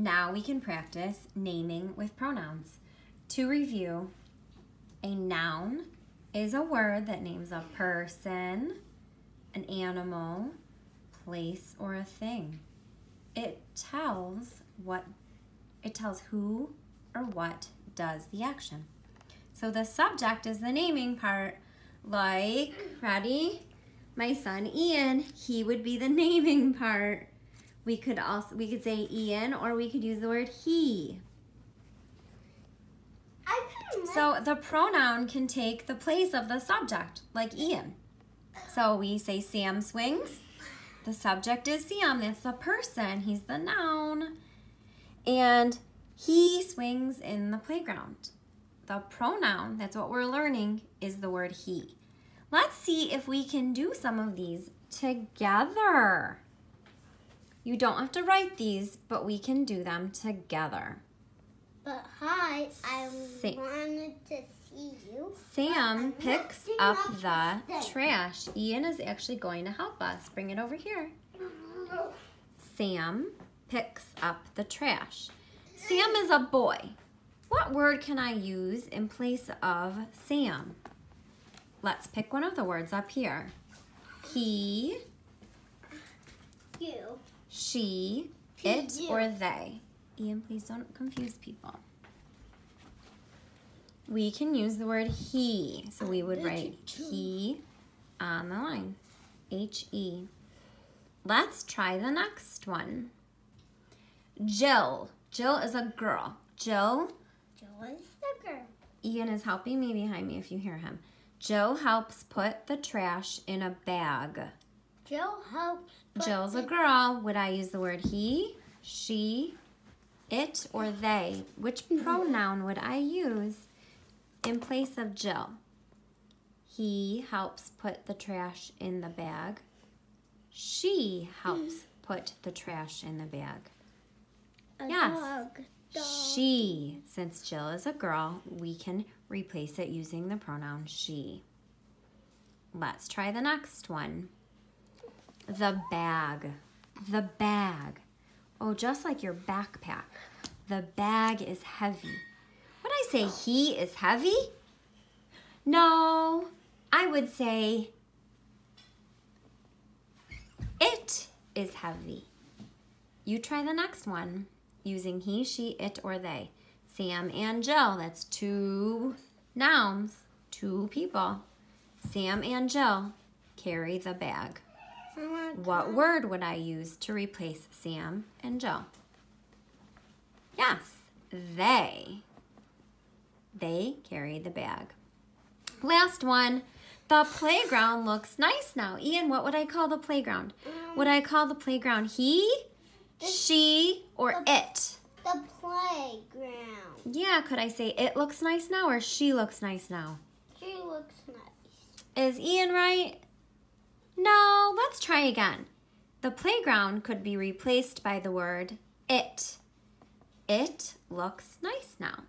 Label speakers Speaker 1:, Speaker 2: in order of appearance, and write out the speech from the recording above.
Speaker 1: now we can practice naming with pronouns. To review, a noun is a word that names a person, an animal, place, or a thing. It tells what it tells who or what does the action. So the subject is the naming part, like, ready? My son Ian, he would be the naming part. We could also we could say Ian or we could use the word he. So the pronoun can take the place of the subject, like Ian. So we say Sam swings. The subject is Sam, that's the person, he's the noun. And he swings in the playground. The pronoun, that's what we're learning, is the word he. Let's see if we can do some of these together. You don't have to write these, but we can do them together.
Speaker 2: But hi, I
Speaker 1: Sa-
Speaker 2: wanted to see you.
Speaker 1: Sam picks up the trash. Ian is actually going to help us. Bring it over here. Sam picks up the trash. Sam is a boy. What word can I use in place of Sam? Let's pick one of the words up here. He. She, it, or they. Ian, please don't confuse people. We can use the word he. So we would write he on the line. H-E. Let's try the next one. Jill. Jill is a girl. Jill,
Speaker 2: Joe is the girl.
Speaker 1: Ian is helping me behind me if you hear him. Jill helps put the trash in a bag.
Speaker 2: Joe helps.
Speaker 1: Jill's a girl. Would I use the word he, she, it, or they? Which pronoun would I use in place of Jill? He helps put the trash in the bag. She helps put the trash in the bag.
Speaker 2: A
Speaker 1: Yes.
Speaker 2: Dog. Dog.
Speaker 1: She, since Jill is a girl, we can replace it using the pronoun she. Let's try the next one. The bag. The bag. Oh, just like your backpack. The bag is heavy. Would I say he is heavy? No, I would say it is heavy. You try the next one using he, she, it, or they. Sam and Jill, that's two nouns, two people. Sam and Jill carry the bag. What word would I use to replace Sam and Joe? Yes, they. They carry the bag. Last one. The playground looks nice now. Ian, what would I call the playground? Mm. Would I call the playground he, she, or it?
Speaker 2: the playground.
Speaker 1: Yeah, could I say it looks nice now or she looks nice now?
Speaker 2: She looks nice.
Speaker 1: Is Ian right? No, let's try again. The playground could be replaced by the word it. It looks nice now.